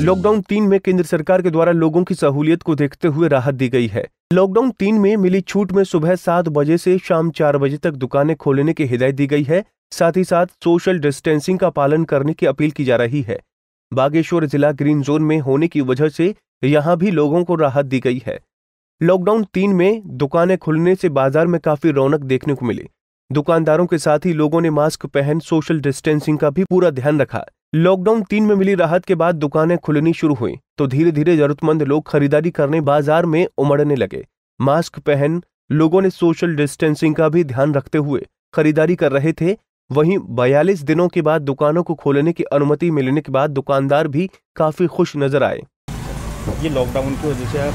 Lockdown तीन में केंद्र सरकार के द्वारा लोगों की सहूलियत को देखते हुए राहत दी गई है। लॉकडाउन तीन में मिली छूट में सुबह सात बजे से शाम चार बजे तक दुकानें खोलने की हिदायत दी गई है। साथ ही साथ सोशल डिस्टेंसिंग का पालन करने की अपील की जा रही है। बागेश्वर जिला ग्रीन जोन में होने की वजह से यहाँ भी लोगों को राहत दी गई है। लॉकडाउन तीन में दुकानें खुलने से बाज़ार में काफ़ी रौनक देखने को मिली। दुकानदारों के साथ ही लोगों ने मास्क पहन, सोशल डिस्टेंसिंग का भी पूरा ध्यान रखा। लॉकडाउन तीन में मिली राहत के बाद दुकानें खुलनी शुरू हुई तो धीरे धीरे जरूरतमंद लोग खरीदारी करने बाज़ार में उमड़ने लगे। मास्क पहन, लोगों ने सोशल डिस्टेंसिंग का भी ध्यान रखते हुए खरीदारी कर रहे थे। वहीं बयालीस दिनों के बाद दुकानों को खोलने की अनुमति मिलने के बाद दुकानदार भी काफ़ी खुश नज़र आए। ये लॉकडाउन की वजह से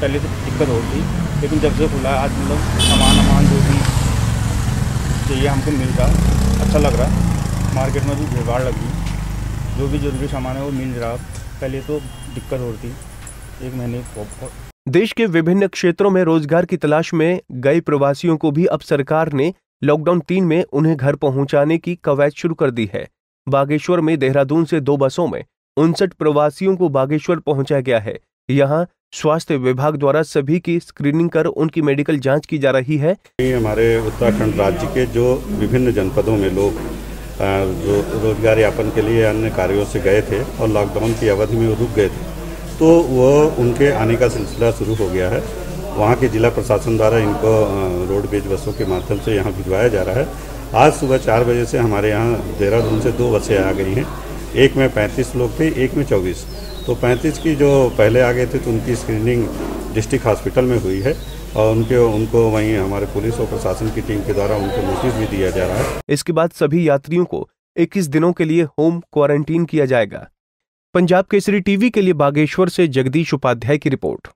पहले तो दिक्कत होती, लेकिन जब से खुला आज मतलब सामान वामान जो भी चाहिए हमको मिल रहा अच्छा लग रहा। मार्केट में भी भीड़ लगी। जो भी ज़रूरी सामान है वो मिल रहा। पहले तो दिक्कत हो रही एक महीने देश के विभिन्न क्षेत्रों में रोज़गार की तलाश में गए प्रवासियों को भी अब सरकार ने लॉकडाउन तीन में उन्हें घर पहुँचाने की कवायद शुरू कर दी है। बागेश्वर में देहरादून से दो बसों में उनसठ प्रवासियों को बागेश्वर पहुँचाया गया है। यहाँ स्वास्थ्य विभाग द्वारा सभी की स्क्रीनिंग कर उनकी मेडिकल जाँच की जा रही है। हमारे उत्तराखंड राज्य के जो विभिन्न जनपदों में लोग जो रोज़गार यापन के लिए अन्य कार्यों से गए थे और लॉकडाउन की अवधि में रुक गए थे। तो वो उनके आने का सिलसिला शुरू हो गया है। वहाँ के जिला प्रशासन द्वारा इनको रोडवेज़ बसों के माध्यम से यहाँ भिजवाया जा रहा है। आज सुबह चार बजे से हमारे यहाँ देहरादून से दो बसें आ गई हैं। एक में पैंतीस लोग थे, एक में चौबीस। तो पैंतीस की जो पहले आ गए थे तो उनकी स्क्रीनिंग डिस्ट्रिक्ट हॉस्पिटल में हुई है। और उनके, उनको वहीं हमारे पुलिस और प्रशासन की टीम के द्वारा उनको नोटिस भी दिया जा रहा है। इसके बाद सभी यात्रियों को 21 दिनों के लिए होम क्वारंटीन किया जाएगा। पंजाब केसरी टीवी के लिए बागेश्वर से जगदीश उपाध्याय की रिपोर्ट।